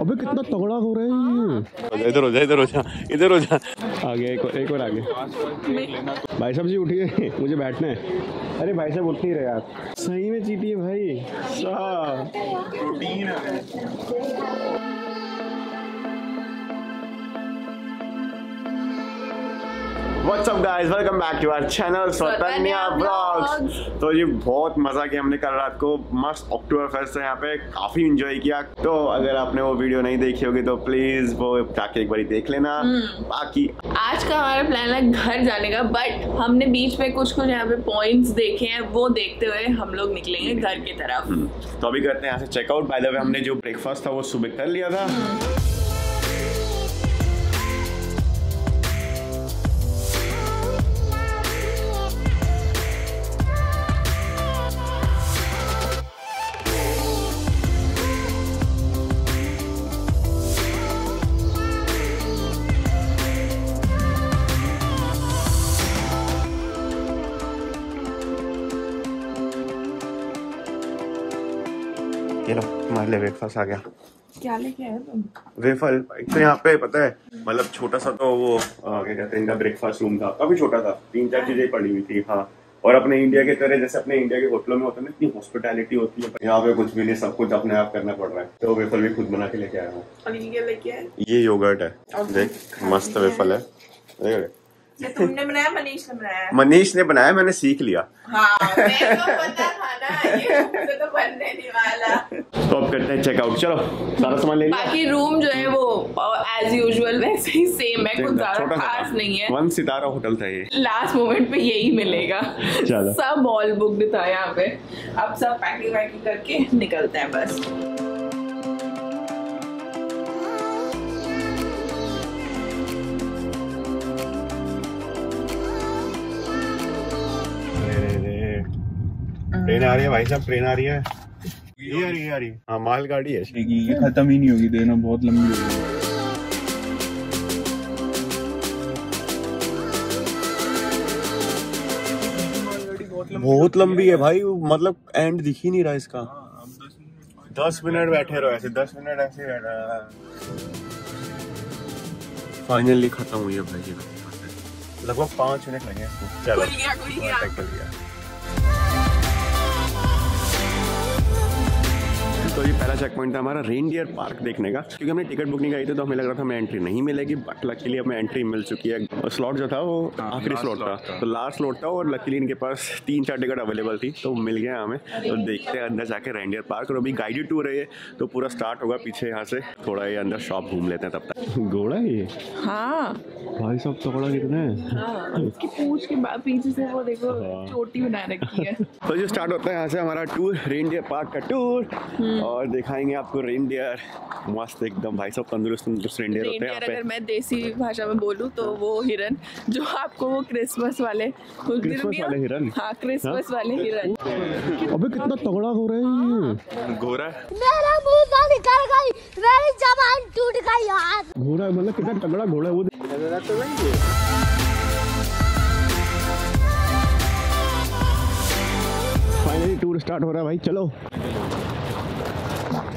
अबे कितना तगड़ा हो रहा है ये। इधर हो जा इधर हो जा इधर हो जा। आगे एक और एक और आगे। भाई साहब जी उठिए मुझे बैठना है। अरे भाई साहब उठ नहीं रहे यार सही में चीटी है भाई। Up guys? Welcome back to our channel Swatanya blogs तो ये बहुत मज़ा किया हमने कल रात को। मस्त अक्टूबर फेस्ट है यहाँ पे। काफ़ी इंजॉय किया। तो अगर आपने वो वीडियो नहीं देखी होगी तो प्लीज़ वो जाके एक बार देख लेना। बाकी आज का हमारा प्लान है घर जाने का बट हमने बीच में कुछ कुछ यहाँ पे पॉइंट्स देखे हैं वो देखते हुए हम लोग निकलेंगे घर की तरफ़। तो अभी करते हैं यहाँ से चेकआउट बाय द वे हमने जो ब्रेकफास्ट था वो सुबह कर लिया था। हमारे लिए ब्रेकफास्ट आ गया। क्या लेके आए तुम? वेफल एक तो यहाँ पे पता है मतलब छोटा सा तो वो क्या कहते हैं इनका ब्रेकफास्ट रूम था काफ़ी छोटा था तीन चार चीज़ें पड़ी हुई थी हाँ। और अपने इंडिया के तरह जैसे अपने इंडिया के होटलों में होता है ना इतनी हॉस्पिटैलिटी होती है यहाँ पे कुछ भी नहीं सब कुछ अपने आप करना पड़ रहा है। तो वेफल भी खुद बना के लेके आया हूँ। ये योगर्ट है। देख मस्त वेफल है। देख ये तुमने बनाया मनीष ने बनाया? मनीष ने बनाया मैंने सीख लिया। हाँ मेरे को पता था ना ये तो बनने नहीं वाला। तो अब करते हैं चेकआउट चलो सारा सामान ले लिया। बाकी रूम जो है वो एज यूजुअल वैसे ही सेम है कुछ ज़्यादा खास नहीं है। वन सितारा होटल था ये। लास्ट मोमेंट पे यही मिलेगा। चलो। सब ऑल बुक्ड था यहाँ पे। अब सब पैकिंग वैकिंग करके निकलते हैं बस। ट्रेन आ रही है भाई साहब ट्रेन आ रही है। ये आ रही है आ रही है। हाँ माल गाड़ी है ये खत्म ही नहीं होगी देना बहुत लंबी होगी। बहुत लंबी है भाई मतलब एंड दिख ही नहीं रहा इसका। दस मिनट बैठे रहो ऐसे दस मिनट ऐसे ही बैठा फाइनली खत्म हुई है भाई लगभग पाँच मिनट लगे इसको चलो तो ये पहला चेक पॉइंट था हमारा रेनडियर पार्क देखने का। क्योंकि हमने टिकट बुक नहीं कराई थी तो हमें लग रहा था हमें एंट्री नहीं मिलेगी बट लकीली हमें एंट्री मिल चुकी है। स्लॉट जो था वो आखिरी स्लॉट था। तो लास्ट स्लॉट था और लकीली इनके पास तीन चार टिकट अवेलेबल थी तो मिल गया हमें। तो देखते हैं अंदर जाके रेनडियर पार्क और अभी गाइडेड टूर है तो पूरा स्टार्ट होगा पीछे यहाँ से। थोड़ा ये अंदर शॉप घूम लेते हैं तब तक। घोड़ा ये? हाँ। भाई साहब तगड़ा कितना? है हाँ उसकी पूछ के बाद पीछे से वो देखो चोटी बना रखी है। तो जो स्टार्ट होता है यहाँ से हमारा टूर रेनडियर पार्क का टूर और दिखाएँगे आपको रेनडियर मस्त एकदम भाई साहब तंदुरुस्त तंदुरुस्त रेनडियर होते हैं अगर मैं देसी भाषा में बोलूँ तो वो हिरन जो आपको वो क्रिसमस वाले क्रिसमस वाले हिरन? हाँ क्रिसमस वाले हिरन। अबे कितना तगड़ा हो रहा है ये। घोड़ा मेरा मुँह से निकल गई मेरी जबान टूट गई यार। घोड़ा मतलब कितना तगड़ा घोड़ा है वो फाइनली टूर स्टार्ट हो रहा है भाई चलो।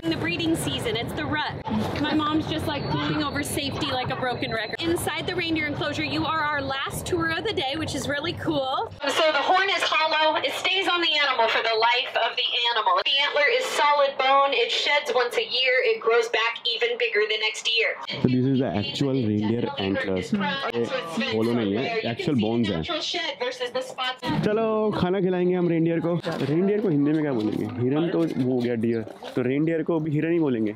In the breeding season, it's the rut. My mom's just like pulling over safety like a broken record. Inside the reindeer enclosure, you are our last tour of the day, which is really cool. So the horn is hollow. It stays on the animal for the life of the animal. The antler is solid bone. It sheds once a year. It grows back even bigger the next year. So this is the actual reindeer antlers. ये होलो नहीं है actual bones हैं Natural shed versus the spots. चलो खाना खिलाएंगे हम reindeer को reindeer को हिंदी में क्या बोलेंगे हिरन तो वो हो गया डियर तो रेनडियर को भी हिरन ही बोलेंगे।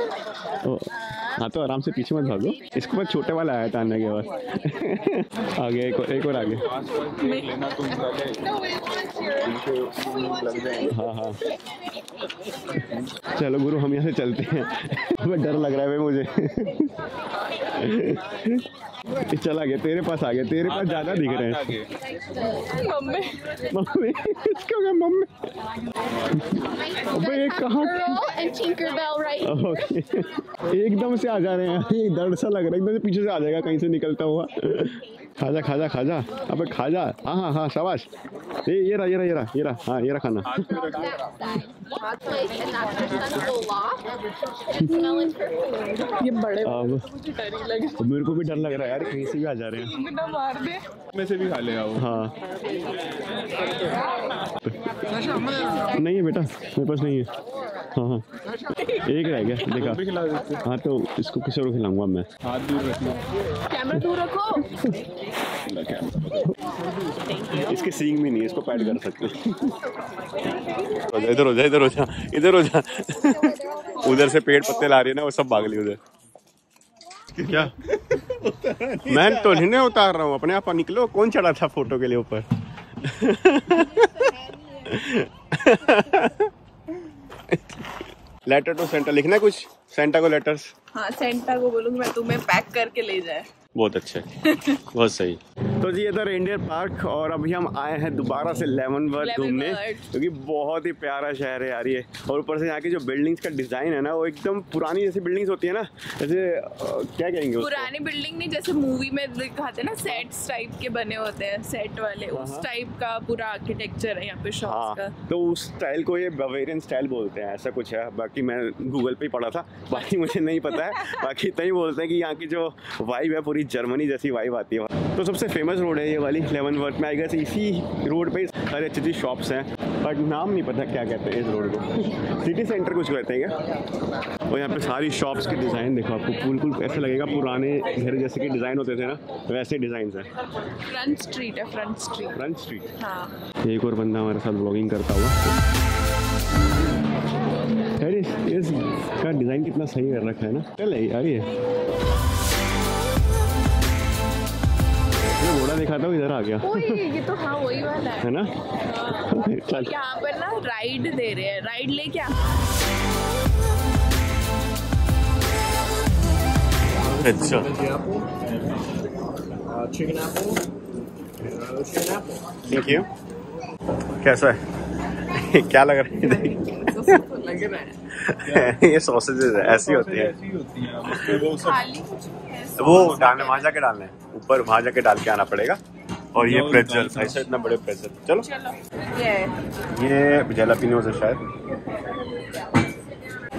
ओ, हाँ तो आराम से पीछे मत भागो। इसको बाद छोटे वाला आया था आने के बाद। आगे एक और एक और आगे। हाँ हाँ चलो गुरु हम यहाँ से चलते हैं। डर लग रहा है भाई मुझे। चल आगे तेरे पास आ गया तेरे पास ज़्यादा दिख रहे हैं। Mummy mummy. इसका क्या मम्मी। अबे ये कहाँ ओके। एकदम से आ जा रहे हैं। ये दर्द सा लग रहा है। एकदम से पीछे से आ जाएगा कहीं से निकलता हुआ। खाजा खाजा खाजा अबे खाजा हाँ हाँ हाँ शाबाश। ये ये रहा ये रहा ये रहा ये रहा हाँ ये रहा खाना. ये बड़े अब मुझे डर ही लगे अब मेरे को भी डर लग रहा है यार कहीं से भी आ जा रहे हैं। बिना मार दे। में से भी खा ले आओ हाँ। नहीं है बेटा मेरे पास नहीं है। हाँ हाँ। एक रह गया देखा। हाँ तो इसको किसी और खिलाऊँगा मैं। हाथ दूर रखना कैमरा दूर रखो। इसके सींग भी नहीं इसको पैड कर सकते इधर हो जा इधर हो जा इधर हो जा। उधर से पेड़ पत्ते ला रही है ना वो सब भाग ली उधर। क्या? मैं तो नहीं उतार रहा हूँ अपने आप निकलो। कौन चढ़ा था फ़ोटो के लिए ऊपर? लेटर टू सेंटा लिखना है कुछ? सेंटा को लेटर्स हाँ सेंटा को बोलूँगी मैं तुम्हें पैक करके ले जाए। बहुत अच्छे बहुत सही। तो जी ये था रेंडियर पार्क और अभी हम आए हैं दोबारा से लेमन वर्थ घूमने क्योंकि बहुत ही प्यारा शहर है यार ये। और ऊपर से यहाँ की जो बिल्डिंग्स का डिज़ाइन है ना वो एकदम पुरानी जैसी बिल्डिंग्स होती है ना जैसे क्या कहेंगे पुरानी बिल्डिंग नहीं जैसे मूवी में दिखाते ना सेट्स टाइप के बने होते हैं सेट वाले। उस टाइप का पूरा आर्किटेक्चर है यहाँ पे शॉप्स का। हाँ तो उस स्टाइल को ये बवेरियन स्टाइल बोलते हैं ऐसा कुछ है। बाकी मैं गूगल पे ही पढ़ा था बाकी मुझे नहीं पता है। बाकी इतना ही बोलते हैं कि यहाँ की जो वाइब है पूरी जर्मनी जैसी वाइब आती है तो सबसे फ़ेमस रोड है ये वाली लेवन वर्थ में आई गेस इसी रोड पे सारी अच्छी अच्छी शॉप्स हैं। बट नाम नहीं पता क्या कहते हैं इस रोड को। सिटी सेंटर कुछ कहते हैं क्या? और यहाँ पे सारी शॉप्स के डिज़ाइन देखो आपको बिल्कुल ऐसा लगेगा पुराने घर जैसे कि डिज़ाइन होते थे ना वैसे डिज़ाइन हैं। फ्रंट स्ट्रीट है फ्रंट स्ट्रीट फ्रंट स्ट्रीट हाँ। एक और बंदा हमारे साथ ब्लॉगिंग करता हुआ। इस इसका डिज़ाइन कितना सही कर रखा है ना। चल यार मैं घोड़ा दिखाता हूँ इधर आ गया। ये तो हाँ वही वाला है। है ना? चल। यहाँ पर ना राइड दे रहे हैं। राइड ले क्या? अच्छा। थैंक यू कैसा है? क्या लग रहा है? तो लग रहा है। ये सॉसेजेस ऐसी होती है। ऐसी होती हैं अब उसको वो सब खाली कुछ नहीं है वो डालने वहाँ जाके डालने। हैं। ऊपर वहाँ जाके डाल के आना पड़ेगा। और ये प्रेजल ऐसे इतना बड़े प्रेजल चलो। चलो। ये। है ये जलापिनोज है शायद।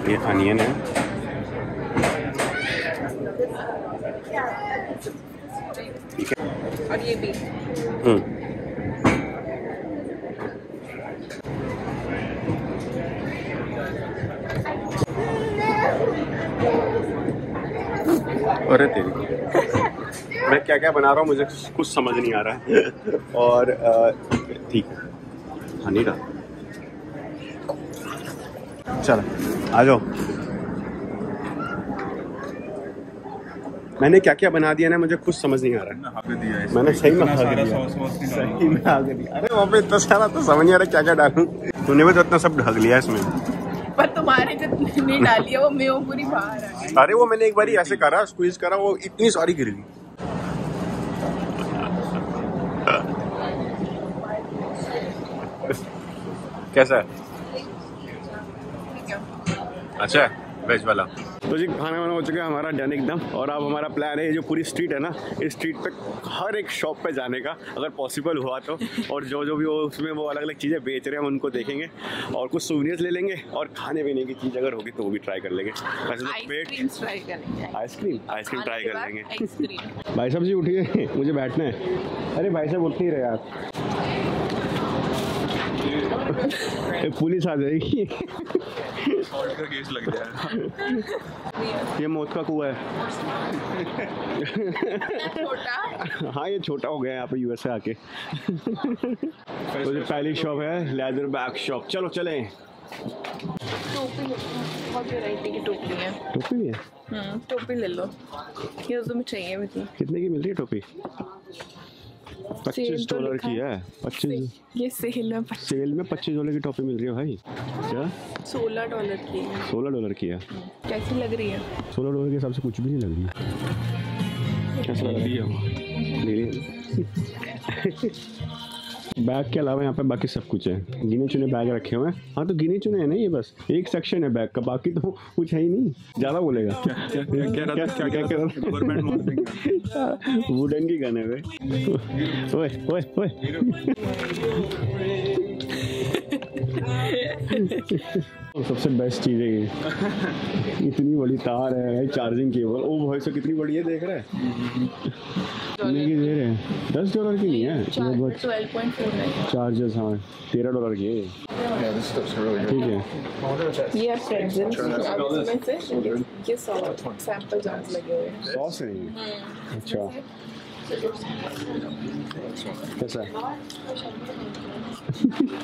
ये अनियन है। ठीक है। और ये भी। हम्म। अरे तेरी। मैं क्या क्या बना रहा हूँ मुझे कुछ समझ नहीं आ रहा है। और ठीक। है हनी का। चलो आ जाओ। मैंने क्या क्या बना दिया ना मुझे कुछ समझ नहीं आ रहा है। मैंने सही में सही में आग दिया। अरे वहाँ पे इतना सारा तो समझ नहीं आ रहा क्या क्या डालूं। तूने भी तो इतना सब ढक लिया इसमें। पर तुम्हारे जितनी नहीं डाली है वो मेव पूरी बाहर आ अरे वो मैंने एक बार ऐसे करा स्क्वीज करा वो इतनी सारी गिर गई। कैसा है? अच्छा है वेज वाला। तो जी खाना वाना हो चुका है हमारा डन एकदम। और अब हमारा प्लान है ये जो पूरी स्ट्रीट है ना इस स्ट्रीट पे हर एक शॉप पे जाने का अगर पॉसिबल हुआ तो। और जो जो भी वो उसमें वो अलग अलग चीज़ें बेच रहे हैं हम उनको देखेंगे। और कुछ सुविनियर्स ले लेंगे और खाने पीने की चीज़ अगर होगी तो वो भी ट्राई कर लेंगे। वैसे तो पेट ice cream ice cream ice cream try कर लेंगे। भाई साहब जी उठिए। मुझे बैठना है। अरे भाई साहब उठ नहीं रहे आप। पुलिस आ जाएगी। का केस लग जाए ये मौत का कुआ है। छोटा हाँ ये छोटा हो गया यहाँ पे यूएसए आके। तो जो पहली शॉप है लेदर बैग शॉप चलो चलें। टोपी बहुत वैरायटी की टोपी है। टोपी भी है? हम्म टोपी ले लो। ये तो तुम्हें चाहिए भी थी। कितने की मिल रही है टोपी? पच्चीस तो डॉलर की है। पच्चीस ये सेल में सेल में पच्चीस डॉलर की टॉफी मिल रही है भाई। क्या? सोलह डॉलर की है। सोलह डॉलर की है। कैसी लग रही है? सोलह डॉलर के हिसाब से कुछ भी नहीं लग रही है। कैसा लग रही है बैग के अलावा यहाँ पे बाकी सब कुछ है गिने चुने बैग रखे हुए हैं हाँ तो गिने चुने हैं ना ये बस एक सेक्शन है बैग का बाकी तो कुछ है ही नहीं ज़्यादा बोलेगा वुडन की गन है वे ओए ओए ओए और सबसे बेस्ट चीज़ है ये। इतनी बड़ी तार है चार्जिंग केबल ओ भाई साहब कितनी बड़ी है देख रहे हैं? की दे रहे हैं। दस डॉलर की नहीं है? चार्जेस हाँ। तेरह डॉलर की है ठीक है। ये से सैंपल लगे हुए सॉस है। अच्छा। कैसा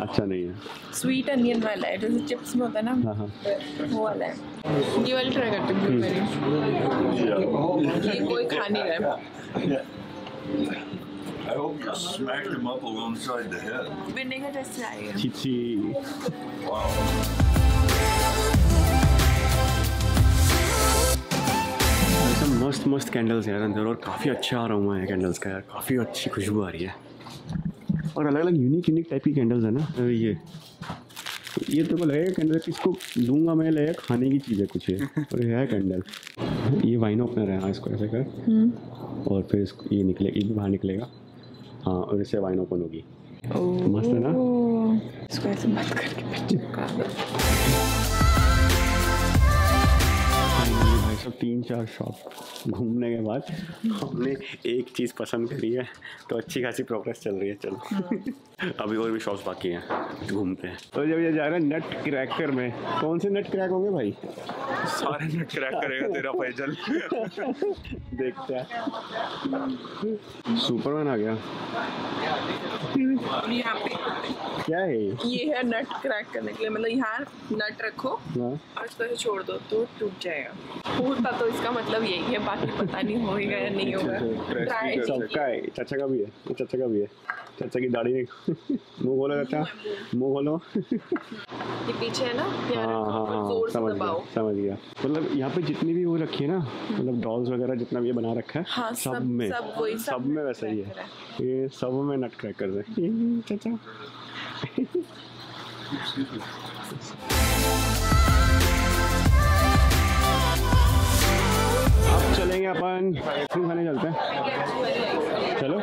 अच्छा नहीं है। स्वीट अनियन वाला है जैसे चिप्स में होता है ना हाँ हाँ। वो वाला है। ये वाला ट्राई करते हैं ब्लूबेरी ये कोई खा नहीं रहा है। I hope you smacked him up alongside the head. Vinegar जैसे आएगा। ऐसा मस्त मस्त कैंडल्स हैं यार अंदर और काफ़ी अच्छा अरोमा है कैंडल्स का यार। काफ़ी अच्छी खुशबू आ रही है। और अलग अलग यूनिक यूनिक टाइप की कैंडल्स है ना। ये। ये तो लगेगा कैंडल इसको दूँगा मैं लगेगा खाने की चीज़ है कुछ है। और ये है कैंडल ये वाइन ओपनर है हाँ इसको ऐसे कर। और फिर इसको ये निकले ये भी बाहर निकलेगा। हाँ और इससे वाइन ओपन होगी। मस्त है ना? इसको ऐसे मत करके सब तीन चार शॉप घूमने के बाद हमने एक चीज़ पसंद करी है तो अच्छी खासी प्रोग्रेस चल रही है चलो। अभी और भी शॉप्स बाकी हैं घूमते हैं। तो जब ये जा रहे हैं नट क्रैकर में कौन से नट क्रैक होंगे भाई? सारे नट क्रैक करेगा तेरा फैजल। देखते हैं। सुपरमैन आ गया। पे क्या है ये? है नट क्रैक करने के लिए। मतलब यहाँ नट रखो हाँ। और इसको ऐसे छोड़ दो तो टूट जाएगा। होता तो इसका मतलब यही है बाकी पता नहीं होएगा या नहीं होगा। सबका है। चाचा का भी है चाचा का भी है। चाचा की दाढ़ी नहीं। मुँह खोलो चाचा। मुँह खोलो। ये पीछे है ना? हाँ हाँ हाँ समझ गया समझ गया। मतलब यहाँ पे जितनी भी वो रखी है ना मतलब डॉल्स वगैरह जितना भी ये बना रखा है हाँ, सब सब- में सब सब सब में वैसा ही है। ये सब में नट क्रैक कर दे चाचा। अब चलेंगे अपन आइसक्रीम खाने चलते हैं? चलो।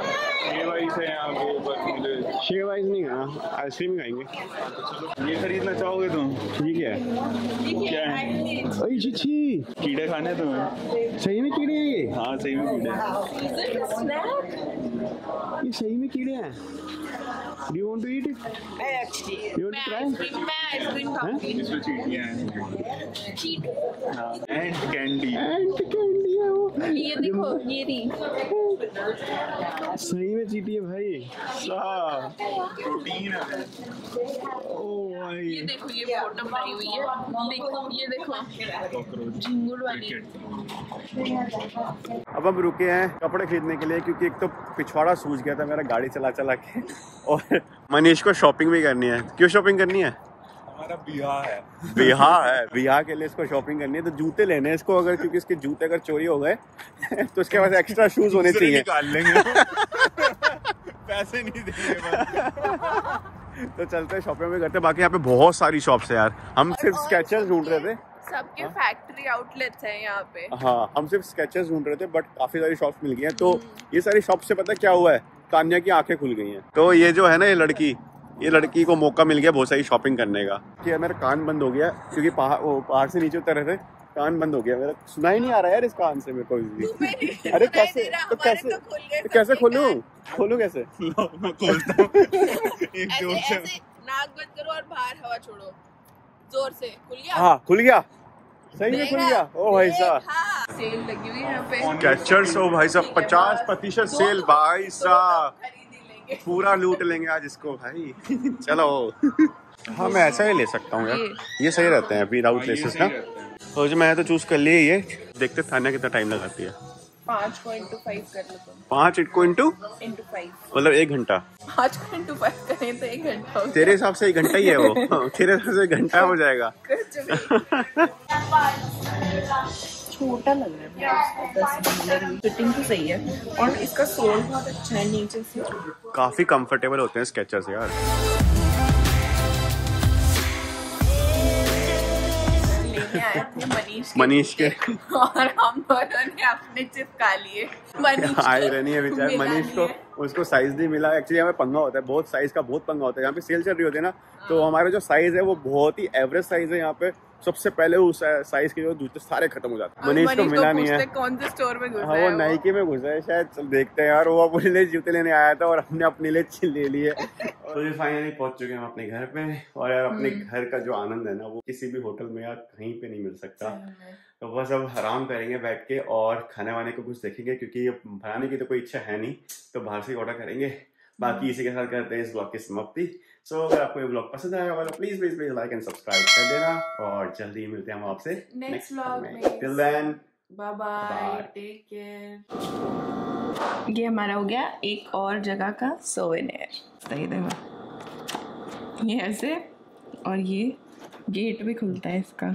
शेक वाइज नहीं खाना आइसक्रीम ही खाएँगे। ये खरीदना चाहोगे तुम? ठीक है? क्या है? अरे चिची कीड़े खाने तुम्हें? सही में कीड़े हैं ये? हाँ सही में कीड़े ये सही में कीड़े हैं। Do you want to eat it you want मैं to try ice cream? Ice cream खाऊँगी इसमें चीटियाँ हैं हाँ and and candy. And candy, वो ये देखो ये रही। सही में चीटी है भाई। प्रोटीन है ओ ये देखो ये फ़ोटो भरी हुई है। देखो ये देखो। झिंगुर वाली। अब हम रुके हैं कपड़े खरीदने के लिए क्योंकि एक तो पिछवाड़ा सूझ गया था मेरा गाड़ी चला चला के। और मनीष को शॉपिंग भी करनी है। क्यों शॉपिंग करनी है? हमारा बिहार है। बिहार है। बिहार के लिए इसको शॉपिंग करनी है। तो जूते लेने हैं इसको अगर क्योंकि इसके जूते अगर चोरी हो गए तो इसके पास एक्स्ट्रा शूज़ होने चाहिए। निकाल लेंगे। पैसे नहीं देंगे तो चलते हैं शॉपिंग में करते हैं। बाकी यहाँ पे बहुत सारी शॉप्स है यार। हम सिर्फ़ स्केचेस ढूंढ रहे थे। सबके फैक्ट्री आउटलेट्स हैं यहाँ पे। हाँ हम सिर्फ़ स्केचेस ढूंढ रहे थे बट काफ़ी सारी शॉप्स मिल गई हैं। तो ये सारी शॉप से पता क्या हुआ है? तान्या की आँखें खुल गई हैं। तो ये जो है ना ये लड़की ये लड़की को मौका मिल गया बहुत सारी शॉपिंग करने का कि मेरा कान बंद हो गया क्योंकि पहाड़ वो पहाड़ से नीचे उतर रहे थे कान बंद हो गया मेरा सुना ही नहीं आ रहा यार इस कान से मेरे को भी अरे कैसे तो कैसे तो कैसे खोलूं खोलूं कैसे मैं खोलता हूँ एक ज़ोर से नाक बंद करो और बाहर हवा छोड़ो ज़ोर से खुल गया हाँ खुल गया सही में खुल गया ओ भाई साहब हाँ सेल लगी हुई है यहाँ पे कैचर्स ओ भाई साहब पचास प्रतिशत सेल भाई साहब ही लेंगे पूरा लूट लेंगे आज इसको भाई। चलो। हाँ मैं ऐसा ही ले सकता हूँ यार। ये। सही रहते हैं विदाउट लेसेस ना। तो जो मैं तो चूज़ कर लिया ये। देखते थाना कितना टाइम लगाती है। पाँच को इंटू फाइव कर लो तुम। पाँच को इंटू इंटू फाइव मतलब एक घंटा। पाँच को इंटू फाइव करें तो एक घंटा तेरे हिसाब से एक घंटा ही है वो। तेरे हिसाब से एक घंटा हो जाएगा। छोटा लग रहा है दस फिटिंग तो सही है और इसका सोल बहुत अच्छा है नीचे से काफ़ी कंफर्टेबल होते हैं स्केचर्स यार। मनीष के और हम दोनों ने अपने चिपका लिए। मनीष आयरनी है बेचारा। मनीष को उसको साइज़ नहीं मिला। एक्चुअली हमें पंगा होता है बहुत साइज़ का बहुत पंगा होता है। यहाँ पे सेल चल रही होती है ना तो। हमारा जो साइज़ है वो बहुत ही एवरेज साइज़ है यहाँ पे। सबसे पहले उस साइज़ के जो जूते सारे खत्म हो जाते हैं। और मनीष को मिला नहीं है। कौन से स्टोर में घुसा हाँ है वो? नाइकी में घुसा है शायद। चल देखते हैं यार वो अपने लिए जूते लेने आया था और हमने अपने लिए चिल ले लिए तो ये फाइनली पहुँच चुके हैं हम अपने घर पे। और यार अपने हम्म। घर का जो आनंद है ना वो किसी भी होटल में या कहीं पे नहीं मिल सकता। तो बस अब आराम करेंगे बैठ के और खाने वाने को कुछ देखेंगे क्योंकि बनाने की तो कोई इच्छा है नहीं। तो बाहर से ऑर्डर करेंगे। बाकी इसी के साथ करते हैं इस ब्लॉग की समाप्ति। सो अगर आपको ये ब्लॉग पसंद आया होगा तो please please please like and subscribe कर देना और जल्दी मिलते हैं हम आपसे Next vlog में। Till then bye bye take care ये हमारा हो गया एक और जगह का सोवेनियर सही देखो। ये ऐसे और ये गेट भी खुलता है इसका।